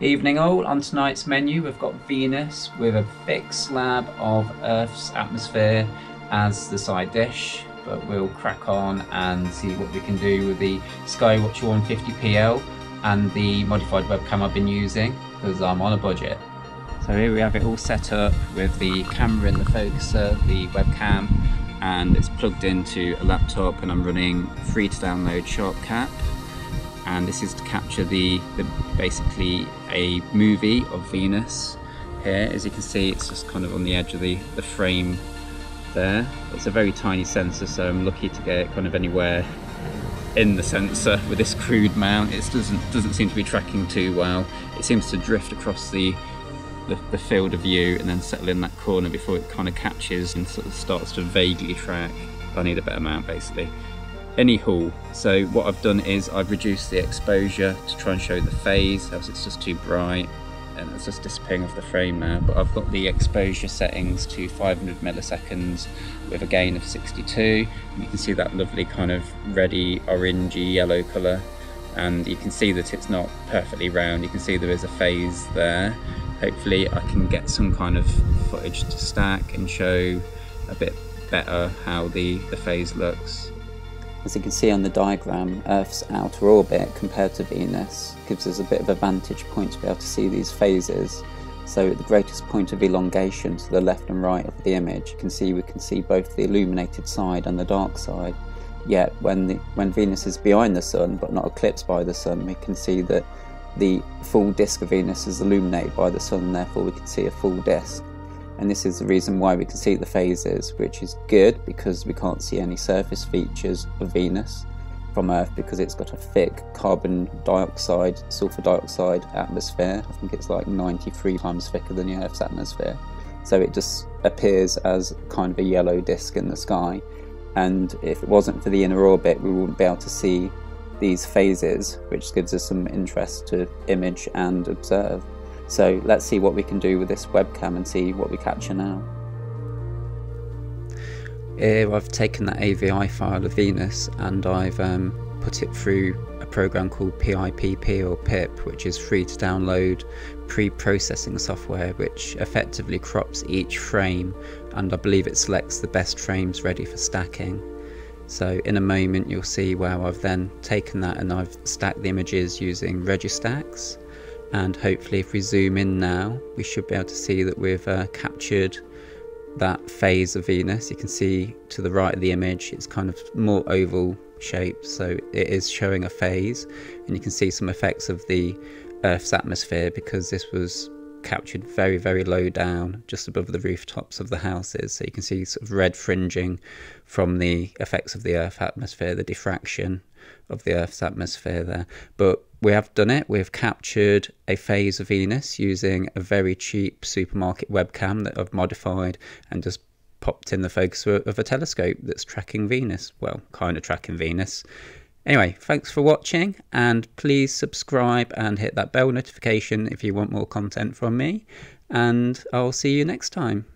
Evening all, on tonight's menu we've got Venus with a thick slab of Earth's atmosphere as the side dish, but we'll crack on and see what we can do with the Skywatcher 150PL and the modified webcam I've been using because I'm on a budget. So here we have it all set up with the camera in the focuser, the webcam, and it's plugged into a laptop and I'm running free to download SharpCap and this is to capture the, the basically a movie of Venus here. As you can see it's just kind of on the edge of the, the frame there. It's a very tiny sensor so I'm lucky to get it kind of anywhere in the sensor with this crude mount. It doesn't doesn't seem to be tracking too well. It seems to drift across the the, the field of view and then settle in that corner before it kind of catches and sort of starts to vaguely track. I need a better mount basically Anywho, so what I've done is I've reduced the exposure to try and show the phase, else it's just too bright and it's just disappearing off the frame now. But I've got the exposure settings to 500 milliseconds with a gain of 62. And you can see that lovely kind of reddy, orangey, yellow colour. And you can see that it's not perfectly round. You can see there is a phase there. Hopefully I can get some kind of footage to stack and show a bit better how the, the phase looks. As you can see on the diagram, Earth's outer orbit compared to Venus gives us a bit of a vantage point to be able to see these phases. So at the greatest point of elongation to the left and right of the image, you can see we can see both the illuminated side and the dark side. Yet when the, when Venus is behind the sun but not eclipsed by the sun, we can see that the full disk of Venus is illuminated by the sun therefore we can see a full disk and this is the reason why we can see the phases, which is good because we can't see any surface features of Venus from Earth because it's got a thick carbon dioxide, sulfur dioxide atmosphere. I think it's like 93 times thicker than the Earth's atmosphere. So it just appears as kind of a yellow disk in the sky. And if it wasn't for the inner orbit, we wouldn't be able to see these phases, which gives us some interest to image and observe. So let's see what we can do with this webcam and see what we capture now. Here I've taken that AVI file of Venus and I've um, put it through a program called PIPP or PIP, which is free to download pre-processing software which effectively crops each frame and I believe it selects the best frames ready for stacking. So in a moment you'll see where I've then taken that and I've stacked the images using RegiStax and hopefully if we zoom in now we should be able to see that we've uh, captured that phase of Venus. You can see to the right of the image it's kind of more oval shaped so it is showing a phase. And you can see some effects of the Earth's atmosphere because this was captured very very low down just above the rooftops of the houses. So you can see sort of red fringing from the effects of the earth atmosphere the diffraction of the earth's atmosphere there but we have done it. We've captured a phase of Venus using a very cheap supermarket webcam that I've modified and just popped in the focus of a telescope that's tracking Venus. Well, kind of tracking Venus. Anyway, thanks for watching and please subscribe and hit that bell notification if you want more content from me. And I'll see you next time.